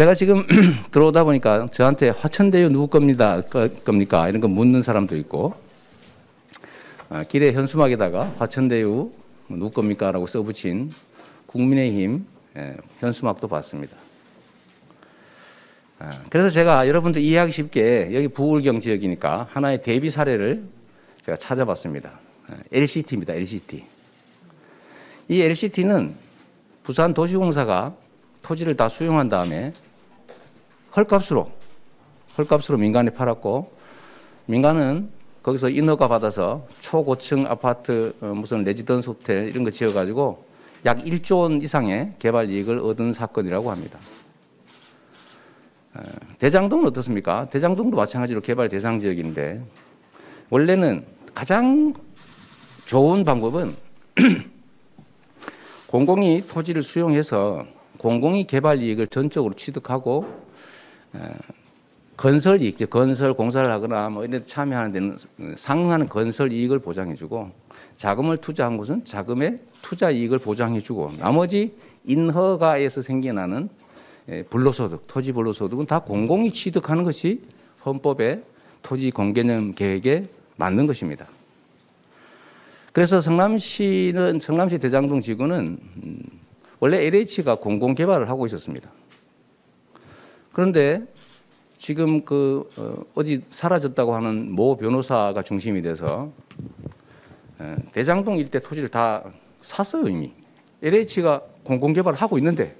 제가 지금 들어오다 보니까 저한테 화천대유 누구 겁니다, 겁니까? 이런 거 묻는 사람도 있고, 아, 길에 현수막에다가 화천대유 누구 겁니까? 라고 써붙인 국민의힘 예, 현수막도 봤습니다. 아, 그래서 제가 여러분들 이해하기 쉽게 여기 부울경 지역이니까 하나의 대비 사례를 제가 찾아봤습니다. LCT입니다. LCT. 이 LCT는 부산 도시공사가 토지를 다 수용한 다음에 헐값으로 헐값으로 민간에 팔았고 민간은 거기서 인허가 받아서 초고층 아파트 어, 무슨 레지던스 호텔 이런 거 지어가지고 약 1조 원 이상의 개발 이익을 얻은 사건이라고 합니다. 어, 대장동은 어떻습니까? 대장동도 마찬가지로 개발 대상 지역인데 원래는 가장 좋은 방법은 공공이 토지를 수용해서 공공이 개발 이익을 전적으로 취득하고 어, 건설 이익, 건설 공사를 하거나 뭐 이런 데 참여하는 데는 상응하는 건설 이익을 보장해주고 자금을 투자한 곳은 자금의 투자 이익을 보장해주고 나머지 인허가에서 생겨나는 예, 불로소득, 토지 불로소득은 다 공공이 취득하는 것이 헌법의 토지 공개념 계획에 맞는 것입니다. 그래서 성남시는 성남시 대장동 지구는 음, 원래 LH가 공공 개발을 하고 있었습니다. 그런데 지금 그 어, 디 사라졌다고 하는 모 변호사가 중심이 돼서 대장동 일대 토지를 다 샀어요 이미. LH가 공공 개발을 하고 있는데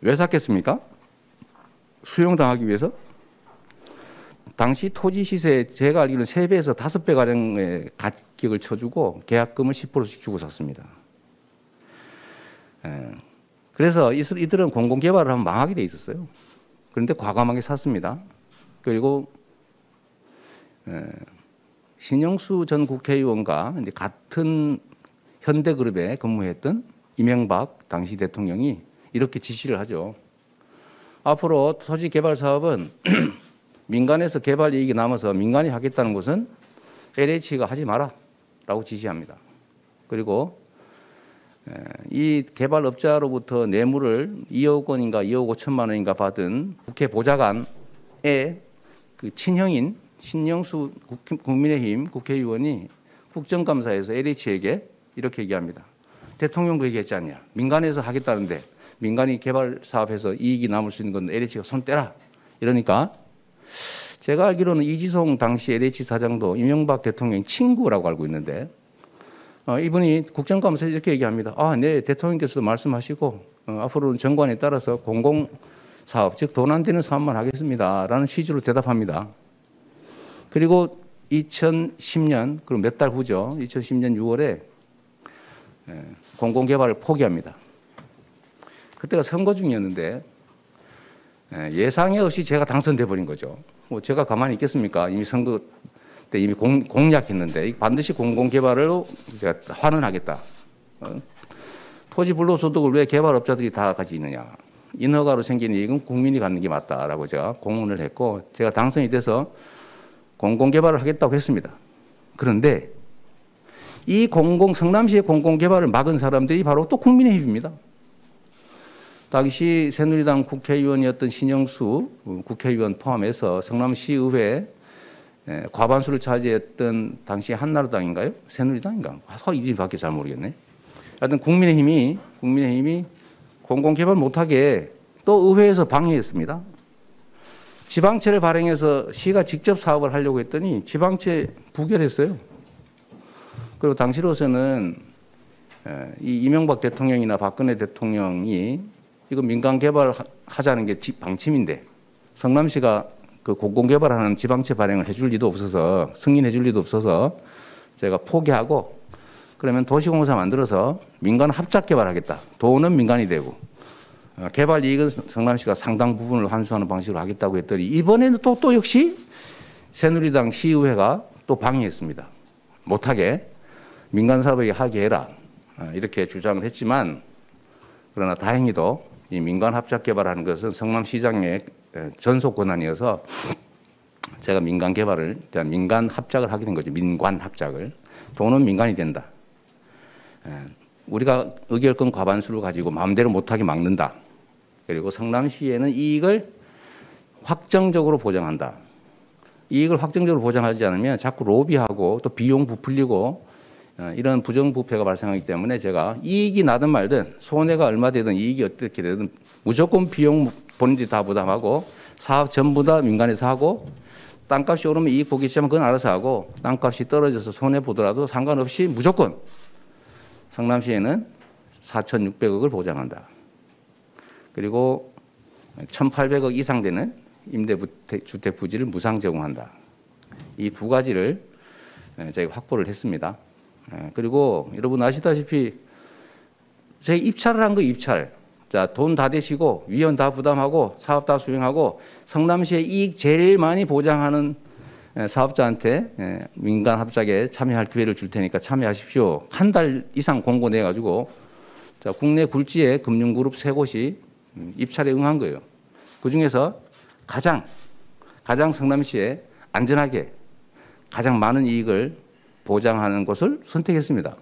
왜 샀겠습니까? 수용당하기 위해서? 당시 토지 시세 제가 알기로는 3배에서 5배 가량의 가격을 쳐주고 계약금을 10%씩 주고 샀습니다. 예. 그래서 이들은 공공개발을 하면 망하게 돼 있었어요. 그런데 과감하게 샀습니다. 그리고 예. 신영수 전 국회의원과 같은 현대그룹에 근무했던 이명박 당시 대통령이 이렇게 지시를 하죠. 앞으로 토지 개발 사업은 민간에서 개발 이익이 남아서 민간이 하겠다는 것은 LH가 하지 마라 라고 지시합니다. 그리고 이 개발업자로부터 뇌물을 2억 원인가 2억 5천만 원인가 받은 국회 보좌관의 그 친형인 신영수 국민의힘 국회의원이 국정감사에서 LH에게 이렇게 얘기합니다. 대통령도 얘기했지 않냐. 민간에서 하겠다는데 민간이 개발 사업해서 이익이 남을 수 있는 건 LH가 손 떼라. 이러니까 제가 알기로는 이지송 당시 LH 사장도 이명박 대통령 친구라고 알고 있는데 어, 이분이 국정감사에서 이렇게 얘기합니다. 아, 네, 대통령께서도 말씀하시고 어, 앞으로는 정관에 따라서 공공 사업, 즉 돈 안 되는 사업만 하겠습니다라는 취지로 대답합니다. 그리고 2010년 그럼 몇 달 후죠. 2010년 6월에 예, 공공개발을 포기합니다. 그때가 선거 중이었는데 예, 예상에 없이 제가 당선돼 버린 거죠. 뭐 제가 가만히 있겠습니까? 이미 선거 때 이미 공, 공약했는데 반드시 공공개발로 제가 환원하겠다. 어? 토지 불로소득을 왜 개발업자들이 다 가지 있느냐? 인허가로 생긴 이익은 국민이 갖는 게 맞다라고 제가 공문을 했고 제가 당선이 돼서 공공개발을 하겠다고 했습니다. 그런데 이 공공 성남시의 공공개발을 막은 사람들이 바로 또 국민의힘입니다. 당시 새누리당 국회의원이었던 신영수 국회의원 포함해서 성남시의회 과반수를 차지했던 당시 한나라당인가요? 새누리당인가? 아, 이름밖에 잘 모르겠네. 하여튼 국민의힘이 국민의힘이 공공개발 못하게 또 의회에서 방해했습니다. 지방채를 발행해서 시가 직접 사업을 하려고 했더니 지방채 부결했어요. 그리고 당시로서는 이 이명박 대통령이나 박근혜 대통령이 이거 민간 개발하자는 게 방침인데 성남시가 그 공공개발하는 지방채 발행을 해줄 리도 없어서 승인해 줄 리도 없어서 제가 포기하고 그러면 도시공사 만들어서 민간 합작 개발하겠다. 돈은 민간이 되고 어, 개발 이익은 성남시가 상당 부분을 환수하는 방식으로 하겠다고 했더니 이번에는 또, 또 역시 새누리당 시의회가 또 방해했습니다. 못하게 민간 사업에게 하게 해라. 어, 이렇게 주장을 했지만 그러나 다행히도 이 민간 합작 개발하는 것은 성남시장의 전속 권한이어서 제가 민간 개발을 민간 합작을 하게 된 거죠. 민관 합작을 돈은 민간이 된다. 우리가 의결권 과반수를 가지고 마음대로 못하게 막는다. 그리고 성남시에는 이익을 확정적으로 보장한다. 이익을 확정적으로 보장하지 않으면 자꾸 로비하고 또 비용 부풀리고 어, 이런 부정부패가 발생하기 때문에 제가 이익이 나든 말든 손해가 얼마 되든 이익이 어떻게 되든 무조건 비용 본인들이 다 부담하고 사업 전부 다 민간에서 하고 땅값이 오르면 이익 보기 시작하면 그건 알아서 하고 땅값이 떨어져서 손해 보더라도 상관없이 무조건 성남시에는 4,600억을 보장한다. 그리고 1,800억 이상 되는 임대주택 부지를 무상 제공한다. 이 두 가지를 저희가 확보를 했습니다. 그리고 여러분 아시다시피 제 입찰을 한 거 입찰. 자, 돈다 대시고 위원 다 부담하고 사업 다 수행하고 성남시의 이익 제일 많이 보장하는 사업자한테 민간 합작에 참여할 기회를 줄 테니까 참여하십시오. 한 달 이상 공고 내 가지고 자, 국내 굴지의 금융그룹 세 곳이 음, 입찰에 응한 거예요. 그 중에서 가장 가장 성남시에 안전하게 가장 많은 이익을 보장하는 것을 선택했습니다.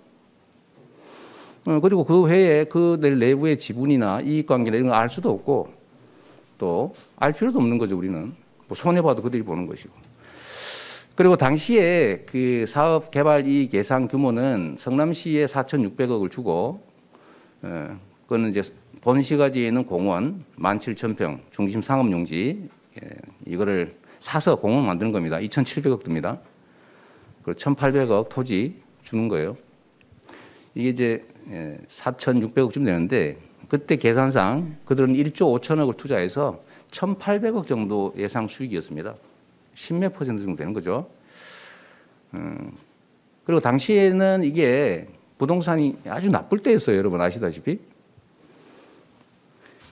어, 그리고 그 외에 그들 내부의 지분이나 이익관계나 이런 걸 알 수도 없고 또 알 필요도 없는 거죠 우리는 뭐 손해 봐도 그들이 보는 것이고 그리고 당시에 그 사업 개발 이익 예상 규모는 성남시에 4,600억을 주고 어, 그거는 이제 본시가지에 있는 공원 17,000평 중심 상업용지 예, 이거를 사서 공원 만드는 겁니다. 2,700억 듭니다. 그리고 1,800억 토지 주는 거예요. 이게 이제 4,600억쯤 예, 되는데 그때 계산상 그들은 1조 5천억을 투자해서 1,800억 정도 예상 수익이었습니다. 10몇 퍼센트 정도 되는 거죠. 음, 그리고 당시에는 이게 부동산이 아주 나쁠 때였어요. 여러분 아시다시피.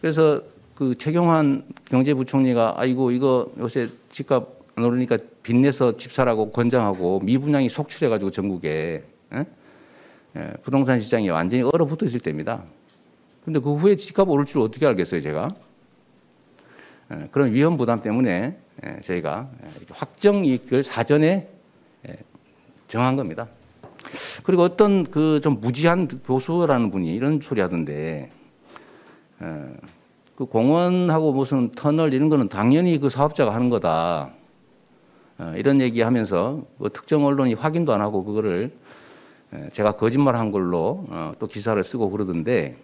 그래서 그 최경환 경제부총리가 아이고 이거 요새 집값 안 오르니까 빚내서 집 사라고 권장하고 미분양이 속출해가지고 전국에 에? 예, 부동산 시장이 완전히 얼어붙어 있을 때입니다. 근데 그 후에 집값 오를 줄 어떻게 알겠어요, 제가? 예, 그런 위험 부담 때문에 예, 저희가 확정 이익을 사전에 정한 겁니다. 그리고 어떤 그 좀 무지한 교수라는 분이 이런 소리 하던데, 그 공원하고 무슨 터널 이런 거는 당연히 그 사업자가 하는 거다. 어, 이런 얘기하면서 뭐 특정 언론이 확인도 안 하고 그거를 제가 거짓말한 걸로 어, 또 기사를 쓰고 그러던데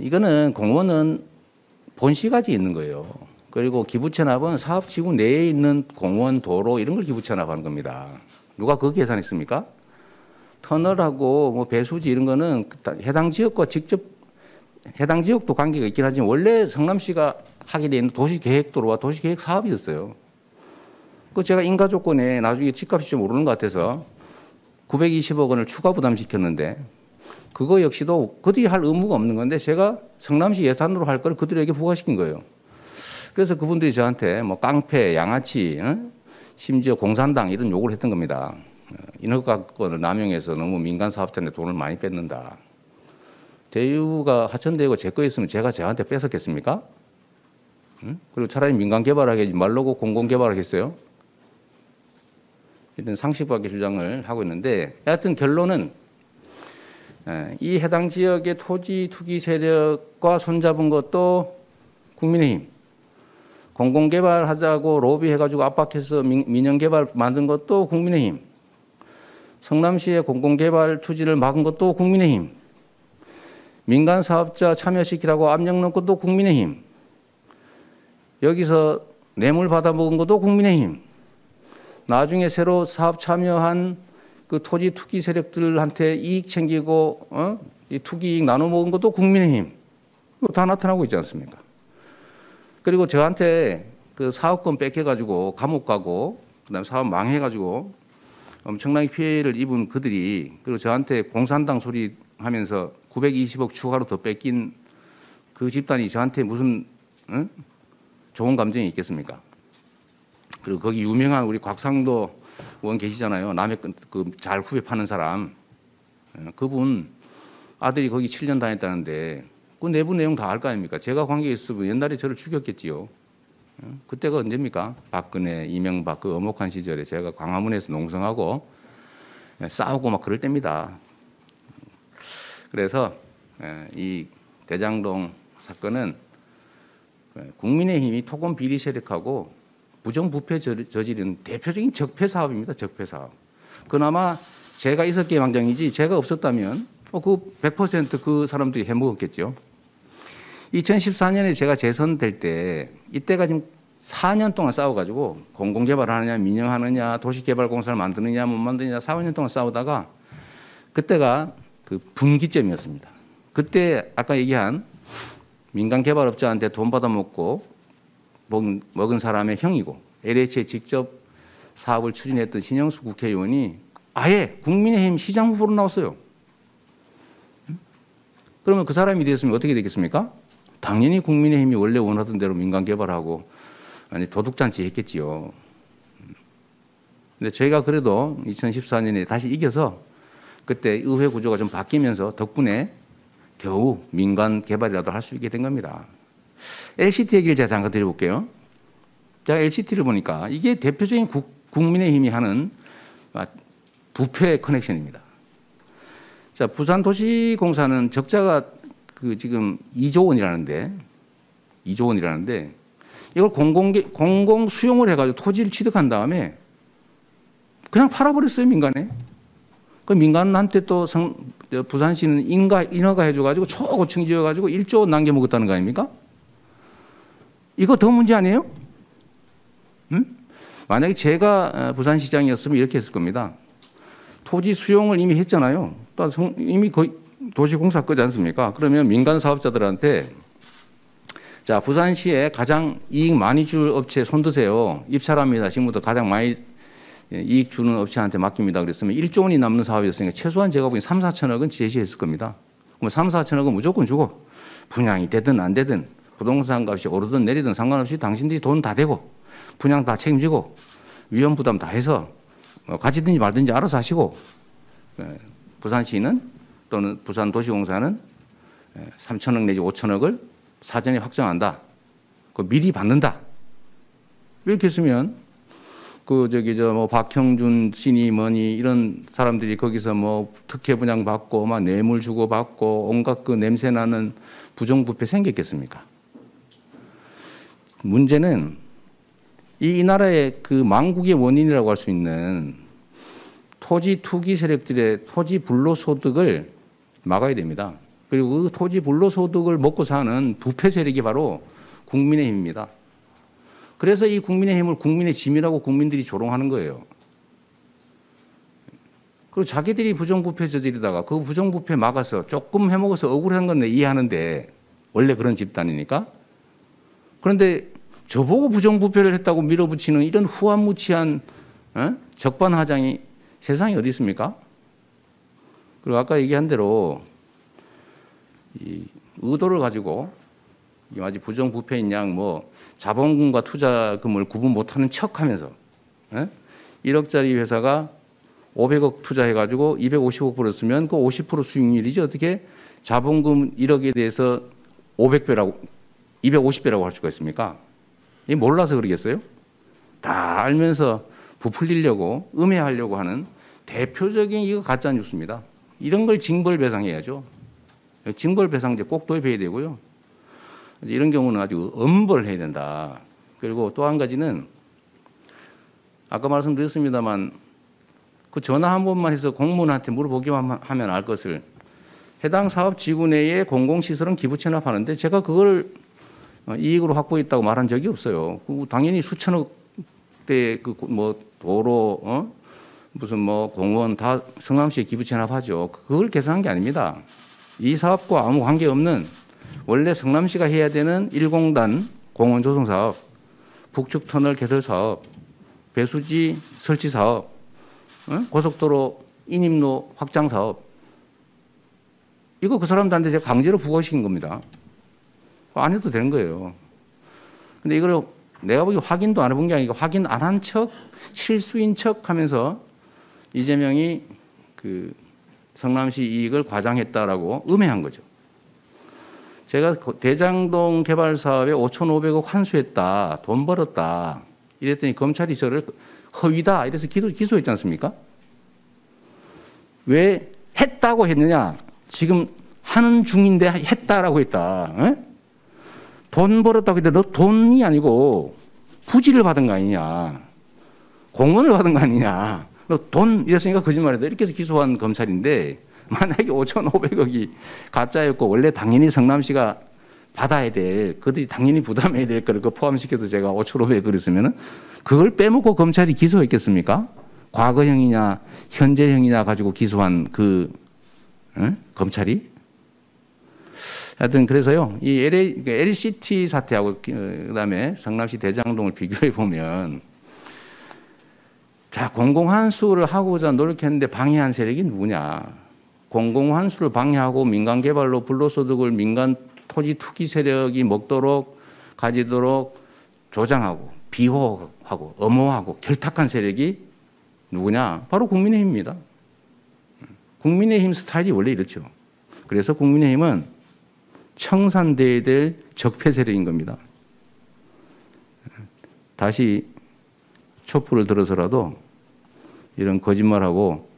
이거는 공원은 본시가지 있는 거예요. 그리고 기부채납은 사업지구 내에 있는 공원, 도로 이런 걸 기부채납하는 겁니다. 누가 그 계산했습니까? 터널하고 뭐 배수지 이런 거는 해당 지역과 직접 해당 지역도 관계가 있긴 하지만 원래 성남시가 하게 되 있는 도시계획도로와 도시계획 사업이었어요. 그 제가 인가 조건에 나중에 집값이 좀 오르는 것 같아서 920억 원을 추가 부담시켰는데 그거 역시도 그들이 할 의무가 없는 건데 제가 성남시 예산으로 할 걸 그들에게 부과시킨 거예요. 그래서 그분들이 저한테 뭐 깡패, 양아치, 어? 심지어 공산당 이런 욕을 했던 겁니다. 어, 인허가권을 남용해서 너무 민간 사업자한테 돈을 많이 뺏는다. 대유가 하천대유가 제 거였으면 제가 저한테 뺏었겠습니까? 응? 그리고 차라리 민간 개발하겠지 말로고 공공 개발하겠어요? 이런 상식 밖의 주장을 하고 있는데 여하튼 결론은 이 해당 지역의 토지 투기 세력과 손잡은 것도 국민의힘 공공개발하자고 로비해가지고 압박해서 민영개발 만든 것도 국민의힘 성남시의 공공개발 투지를 막은 것도 국민의힘 민간 사업자 참여시키라고 압력 넣은 것도 국민의힘 여기서 뇌물 받아먹은 것도 국민의힘 나중에 새로 사업 참여한 그 토지 투기 세력들한테 이익 챙기고 어? 이 투기 이익 나눠 먹은 것도 국민의힘 다 나타나고 있지 않습니까? 그리고 저한테 그 사업권 뺏겨가지고 감옥 가고 그다음 사업 망해가지고 엄청나게 피해를 입은 그들이 그리고 저한테 공산당 소리 하면서 920억 추가로 더 뺏긴 그 집단이 저한테 무슨 어? 좋은 감정이 있겠습니까? 그리고 거기 유명한 우리 곽상도 원 계시잖아요. 남의 그잘 후배 파는 사람. 예, 그분 아들이 거기 7년 다녔다는데 그 내부 내용 다 알 거 아닙니까? 제가 관계 있으면 옛날에 저를 죽였겠지요. 예, 그때가 언제입니까? 박근혜, 이명박 그 엄혹한 시절에 제가 광화문에서 농성하고 예, 싸우고 막 그럴 때입니다. 그래서 이 대장동 사건은 국민의힘이 토건 비리 세력하고 부정부패 저지른 대표적인 적폐 사업입니다. 적폐 사업. 그나마 제가 있었기에 망정이지 제가 없었다면 어, 그 100%그 사람들이 해먹었겠죠. 2014년에 제가 재선될 때 이때가 지금 4년 동안 싸워가지고 공공개발을 하느냐 민영하느냐 도시개발공사를 만드느냐 못 만드느냐 4, 5년 동안 싸우다가 그때가 그 분기점이었습니다. 그때 아까 얘기한 민간 개발업자한테 돈 받아먹고 먹은 사람의 형이고 LH에 직접 사업을 추진했던 신영수 국회의원이 아예 국민의힘 시장 후보로 나왔어요. 그러면 그 사람이 됐으면 어떻게 되겠습니까? 당연히 국민의힘이 원래 원하던 대로 민간 개발하고 아니 도둑잔치 했겠지요. 근데 저희가 그래도 2014년에 다시 이겨서 그때 의회 구조가 좀 바뀌면서 덕분에 겨우 민간 개발이라도 할 수 있게 된 겁니다. LCT 얘기를 제가 잠깐 드려볼게요. 제가 LCT를 보니까 이게 대표적인 국, 국민의힘이 하는 부패 커넥션입니다. 자, 부산도시공사는 적자가 그 지금 2조 원이라는데 2조 원이라는데 이걸 공공 공공 수용을 해가지고 토지를 취득한 다음에 그냥 팔아버렸어요 민간에. 그 민간한테 또 성, 부산시는 인가 인허가 해줘가지고 초고층 지어가지고 1조 원 남겨 먹었다는 거 아닙니까? 이거 더 문제 아니에요? 음? 만약에 제가 어, 부산시장이었으면 이렇게 했을 겁니다. 토지 수용을 이미 했잖아요. 또 이미 거의 도시공사 거지 않습니까? 그러면 민간 사업자들한테 자 부산시에 가장 이익 많이 줄 업체 손드세요. 입찰합니다. 지금부터 가장 많이 이익 주는 업체한테 맡깁니다. 그랬으면 1조 원이 남는 사업이었으니까 최소한 제가 보기엔 3, 4천억은 제시했을 겁니다. 그럼 3, 4천억은 무조건 주고 분양이 되든 안 되든 부동산 값이 오르든 내리든 상관없이 당신들이 돈다 대고 분양 다 책임지고 위험 부담 다 해서 뭐 가지든지 말든지 알아서 하시고 예, 부산시는 또는 부산도시공사는 3천억 예, 내지 5천억을 사전에 확정한다. 그 미리 받는다. 이렇게 했으면 그 저기 저 뭐 박형준 씨니 뭐니 이런 사람들이 거기서 뭐 특혜 분양 받고 막 뇌물 주고 받고 온갖 그 냄새 나는 부정부패 생겼겠습니까? 문제는 이, 나라의 그 망국의 원인이라고 할 수 있는 토지 투기 세력들의 토지 불로 소득을 막아야 됩니다. 그리고 그 토지 불로 소득을 먹고 사는 부패 세력이 바로 국민의힘입니다. 그래서 이 국민의힘을 국민의 짐이라고 국민들이 조롱하는 거예요. 그 자기들이 부정부패 저지르다가 그 부정부패 막아서 조금 해먹어서 억울한 건 이해하는데 원래 그런 집단이니까. 그런데 저보고 부정부패를 했다고 밀어붙이는 이런 후한무치한 어? 적반하장이 세상에 어디 있습니까? 그리고 아까 얘기한 대로 이 의도를 가지고 이 마치 부정부패인 양 뭐 자본금과 투자금을 구분 못하는 척하면서 예? 1억짜리 회사가 500억 투자해가지고 250억 벌었으면 그 50% 수익률이지 어떻게 자본금 1억에 대해서 500배라고 250배라고 할 수가 있습니까? 이 몰라서 그러겠어요? 다 알면서 부풀리려고 음해하려고 하는 대표적인 이거 가짜 뉴스입니다. 이런 걸 징벌 배상해야죠. 징벌 배상제 꼭 도입해야 되고요. 이런 경우는 아주 엄벌 해야 된다. 그리고 또 한 가지는 아까 말씀드렸습니다만 그 전화 한 번만 해서 공무원한테 물어보기만 하면 알 것을 해당 사업 지구 내에 공공시설은 기부 체납하는데 제가 그걸 어, 이익으로 확보했다고 말한 적이 없어요. 당연히 수천억 대 그 뭐 도로 어? 무슨 뭐 공원 다 성남시에 기부 체납하죠. 그걸 계산한 게 아닙니다. 이 사업과 아무 관계 없는 원래 성남시가 해야 되는 1공단 공원 조성 사업, 북측 터널 개설 사업, 배수지 설치 사업, 어? 고속도로 인임로 확장 사업 이거 그 사람들한테 제가 강제로 부과시킨 겁니다. 안 해도 되는 거예요. 근데 이걸 내가 보기 확인도 안 해본 게 아니고 확인 안 한 척, 실수인 척 하면서 이재명이 그 성남시 이익을 과장했다라고 음해한 거죠. 제가 대장동 개발 사업에 5,500억 환수했다, 돈 벌었다. 이랬더니 검찰이 저를 허위다. 이래서 기소, 기소했지 않습니까? 왜 했다고 했느냐? 지금 하는 중인데 했다라고 했다. 에? 돈 벌었다고 했는데 너 돈이 아니고 부지를 받은 거 아니냐. 공원을 받은 거 아니냐. 너 돈 이랬으니까 거짓말이다. 이렇게 해서 기소한 검찰인데 만약에 5,500억이 가짜였고 원래 당연히 성남시가 받아야 될 그들이 당연히 부담해야 될 거를 그 포함시켜서 제가 5,500억 그랬으면은 그걸 빼먹고 검찰이 기소했겠습니까? 과거형이냐 현재형이냐 가지고 기소한 그 에? 검찰이 하여튼 그래서요 이 LA, LCT 사태하고 그다음에 성남시 대장동을 비교해 보면 자 공공환수를 하고자 노력했는데 방해한 세력이 누구냐 공공환수를 방해하고 민간 개발로 불로소득을 민간 토지 투기 세력이 먹도록 가지도록 조장하고 비호하고 엄호하고 결탁한 세력이 누구냐? 바로 국민의힘입니다. 국민의힘 스타일이 원래 이렇죠. 그래서 국민의힘은 청산돼야 될 적폐 세력인 겁니다. 다시 촛불을 들어서라도 이런 거짓말하고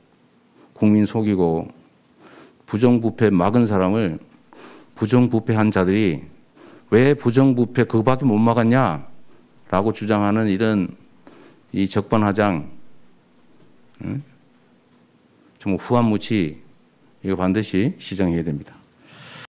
국민 속이고 부정부패 막은 사람을 부정부패한 자들이 왜 부정부패 그밖에 못 막았냐? 라고 주장하는 이런 이 적반하장, 응? 정말 후한무치, 이거 반드시 시정해야 됩니다.